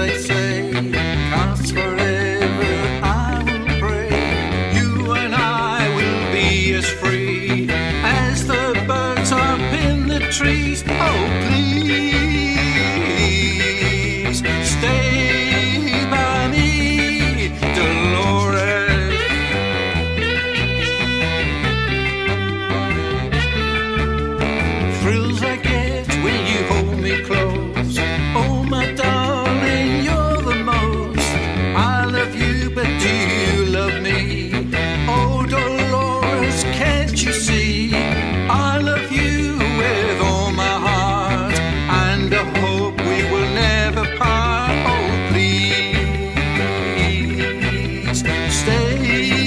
they say. Cause forever I trees. Oh, please stay by me, Dolores. thrills I get when you hold me close. Oh, my darling, you're the most. I love you, but do you love me? Oh, Dolores, can't you see? Hey.